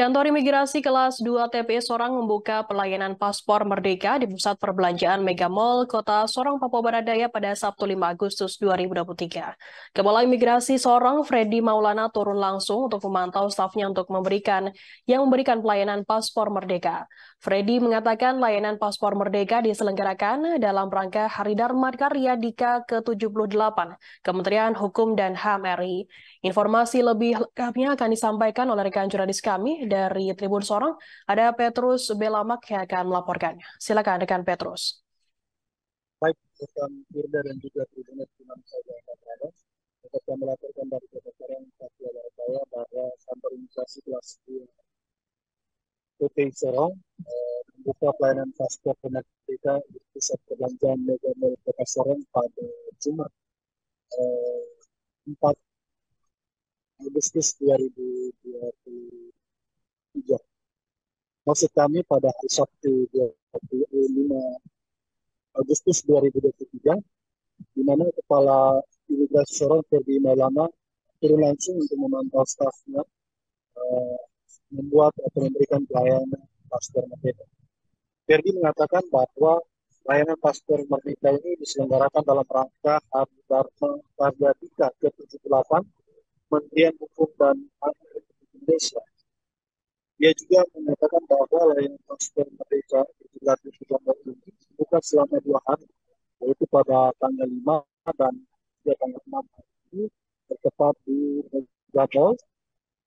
Kantor Imigrasi kelas 2 TPI Sorong membuka pelayanan paspor merdeka di pusat perbelanjaan Mega Mall Kota Sorong, Papua Barat Daya pada Sabtu 5 Agustus 2023. Kepala Imigrasi Sorong, Freddy Maulana turun langsung untuk memantau stafnya untuk memberikan yang memberikan pelayanan paspor merdeka. Freddy mengatakan layanan paspor merdeka diselenggarakan dalam rangka Hari Dharma Karya Dika ke-78 Kementerian Hukum dan HAM RI. Informasi lebih lengkapnya akan disampaikan oleh rekan jurnalis kami dari Tribun Sorong, ada Petrus Belamak yang akan melaporkannya. Silakan rekan Petrus. Baik, rekan Firda dan juga Tribunet Imam saya berada. Dapat melaporkan dari Kota Sorong, Barat Daya bahwa kantor imigrasi kelas 2 PT Sorong eh, membuka pelayanan paspor pemerintah di pusat perbelanjaan Mega Mall Kota Sorong pada Jumat eh, 4 Agustus 2020 Maksud kami pada hari Sabtu 25 Agustus 2023, di mana Kepala Imigrasi Sorong Ferdi Maulana turun langsung untuk memantau stafnya uh, membuat atau memberikan pelayanan paspor merdeka. Ferdi mengatakan bahwa layanan paspor merdeka ini diselenggarakan dalam rangka Hari Dharma Karya ke-78 Kementerian Hukum dan HAM Indonesia dia juga mengatakan bahwa layanan transfer merdeka digelar di Jakarta ini bukan selama dua hari, yaitu pada tanggal 5 dan juga tanggal 6 ini bertepat di Jakarta,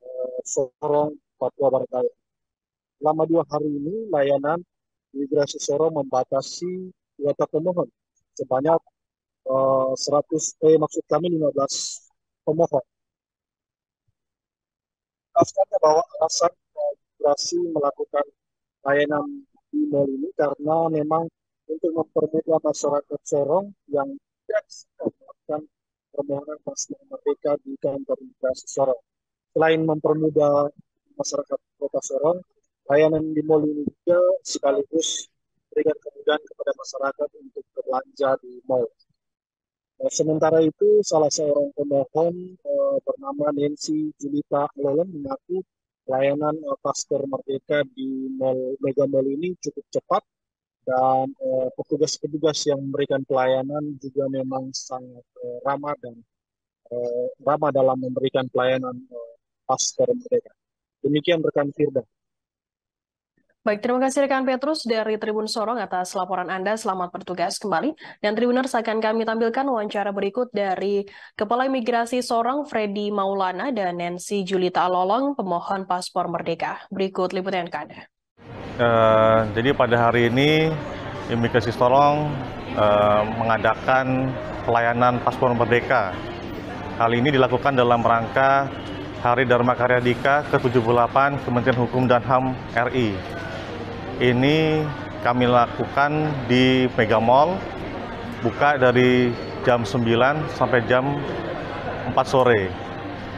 eh, Sorong, Papua Barat Daya. Selama dua hari ini, layanan imigrasi Sorong membatasi kuota pemohon sebanyak eh, 100, eh, maksud kami 15 pemohon. Jelaskannya bahwa alasan imigrasi melakukan layanan di mall ini karena memang untuk mempermudah masyarakat Sorong yang tidak melakukan permohonan paspor merdeka di kantor imigrasi Sorong. Selain mempermudah masyarakat kota Sorong, layanan di mall ini juga sekaligus berikan kemudahan kepada masyarakat untuk berbelanja di mall. Nah, sementara itu, salah seorang pemohon eh, bernama Nancy Julita Lolem mengaku layanan uh, paspor merdeka di mall Mega Mall ini cukup cepat dan uh, petugas-petugas yang memberikan pelayanan juga memang sangat uh, ramah dan uh, ramah dalam memberikan pelayanan uh, paspor merdeka. Demikian rekan Firda. Baik, terima kasih rekan Petrus dari Tribun Sorong atas laporan Anda. Selamat bertugas kembali. Dan Tribuners akan kami tampilkan wawancara berikut dari Kepala Imigrasi Sorong Freddy Maulana dan Nancy Julita Alolong, pemohon paspor merdeka. Berikut liputan Anda. Uh, jadi pada hari ini Imigrasi Sorong uh, mengadakan pelayanan paspor merdeka. Hal ini dilakukan dalam rangka Hari Dharma Karya Dika ke-78 Kementerian Hukum dan HAM RI ini kami lakukan di Mega Mall, buka dari jam 9 sampai jam 4 sore.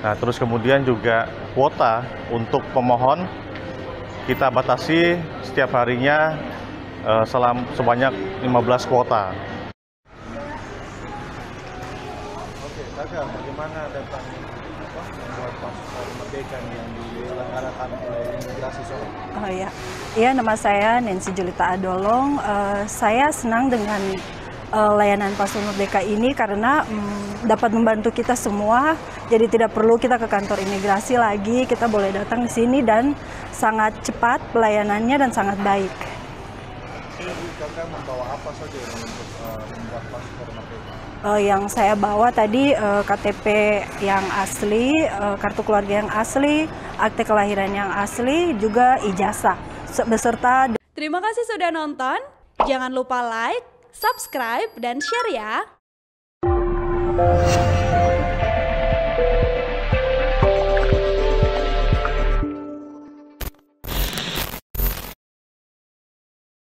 Nah, terus kemudian juga kuota untuk pemohon kita batasi setiap harinya uh, selam, sebanyak 15 kuota. Oke, bagaimana tentang membuat merdeka yang diselenggarakan oleh imigrasi Solo? Oh ya, iya nama saya Nancy Julita Adolong. Uh, saya senang dengan uh, layanan paspor merdeka ini karena um, dapat membantu kita semua. Jadi tidak perlu kita ke kantor imigrasi lagi, kita boleh datang di sini dan sangat cepat pelayanannya dan sangat baik. Jadi kakak membawa apa saja untuk uh, membuat paspor? Uh, yang saya bawa tadi uh, KTP yang asli, uh, kartu keluarga yang asli, akte kelahiran yang asli, juga ijazah beserta. Terima kasih sudah nonton. Jangan lupa like, subscribe, dan share ya.